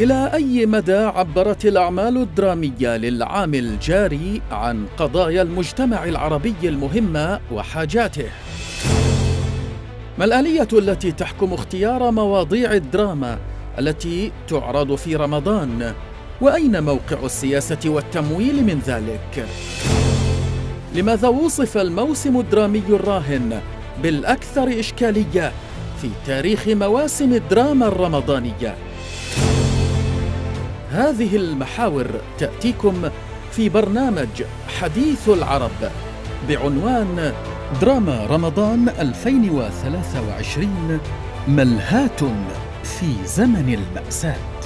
إلى أي مدى عبرت الأعمال الدرامية للعام الجاري عن قضايا المجتمع العربي المهمة وحاجاته؟ ما الآلية التي تحكم اختيار مواضيع الدراما التي تعرض في رمضان؟ وأين موقع السياسة والتمويل من ذلك؟ لماذا وصف الموسم الدرامي الراهن بالأكثر إشكالية في تاريخ مواسم الدراما الرمضانية؟ هذه المحاور تأتيكم في برنامج حديث العرب بعنوان دراما رمضان 2023 ملهاة في زمن المأساة.